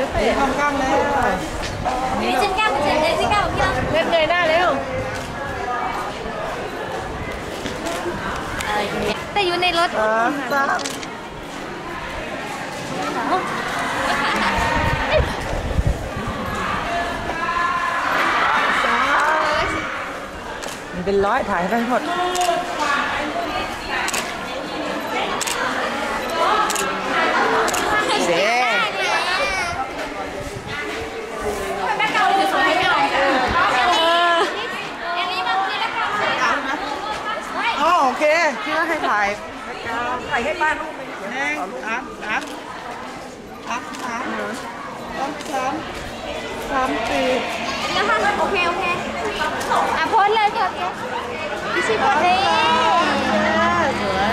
พิเศษทำกล้ามแล้วนี่จิ้มกล้ามเฉยเลยจิ้มกล้ามพี่เราเล่นเงยหน้าเร็วแต่อยู่ในรถสามสามมันเป็นร้อยถ่ายให้หมด อ๋อโอเคที่ว่าให้ถ่ายถ่ายให้ป้าลูกไปแน่อัพอัพอัพอัพสามสามสามสี่แล้วค่ะโอเคโอเคอะโพสเลยโพสเลยพี่ชิโพสเลยสวย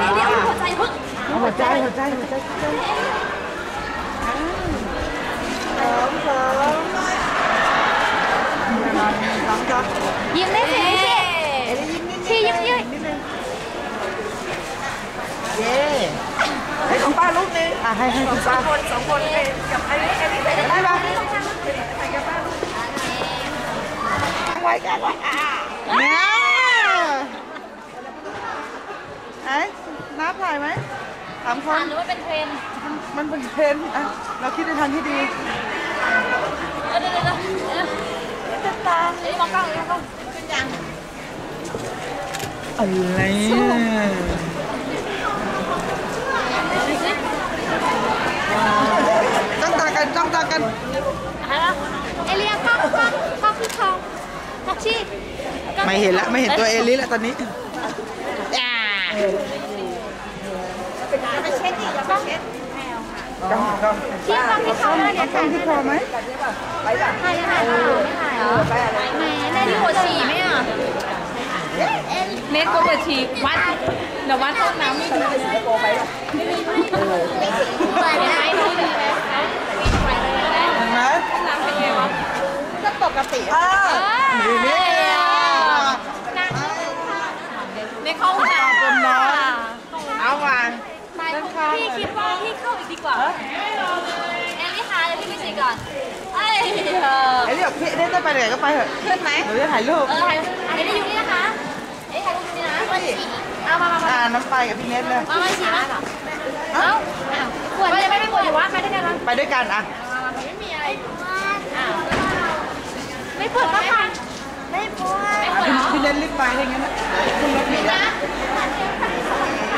นี่เดี๋ยวหัวใจพึ่งเอาหัวใจหัวใจหัวใจหัวใจสองสองสองสองยิ้มได้สิชียิ้มเยอะ นิดนึงเย้ให้ของป้าลูกนึงอะ ให้ให้ของป้าคนสองคนกับไอ้ไอ้นี่ได้ปะไว้กันไว้อะเนี่ยไอ้นับถ่ายไหมสามคนหรือว่าเป็นเทรนมันเป็นเทรนด์อะเราคิดในทางที่ดีเออเดี๋ยวเดี๋ยวเดี๋ยวจะตาเอ้ยมองกล้องเลยมองกล้องขึ้นยังอะไร จ้องตากันจ้องตากันอะไรเอเลียกล้องกล้องกล้องพี่ทองกล้องชีไม่เห็นละไม่เห็นตัวเอลิแล้วตอนนี้ไปเช็ดอีกแล้วก็เช็ดแมวค่ะจ้องจ้องที่กล้องพี่ทองแล้วเนี่ยจ้องที่คอไหมถ่ายถ่ายถ่ายไม่ถ่ายเหรอแหมได้ที่หัวฉี่ไหมอะ เน็ตก็เปิดฉีวัดเดี๋ยววัดห้องน้ำเปิดไหมดูดีเลยไปเลยนะเห็นไหมน้ำเป็นไงวะก็ปกติอ่านี่นี่ในเข้าห้องน้ำเป็นน้อยเอามาพี่คิดว่าพี่เข้าอีกดีกว่าแอลลี่คะเดี๋ยวพี่ไปฉี่ก่อนเอ้ยเออไอ้เรื่องพี่ได้ไปไหนก็ไปเถอะขึ้นไหมเดี๋ยวจะถ่ายรูปเออถ่ายอัน พี่เอามามามาอ่าน้ำไปกับพี่เน็ตเลย มามาฉีดมาเอ้าปวดยังไม่ไปปวดอยู่วะไปด้วยกันละไปด้วยกันอะ ไม่มีอะไรอ้าวไม่ปวดก็ผ่านไม่ปวดไม่ปวดเหรอ พี่เน็ตรีบไปอะไรเงี้ยนะขึ้นรถหนีแล้ว Thank you.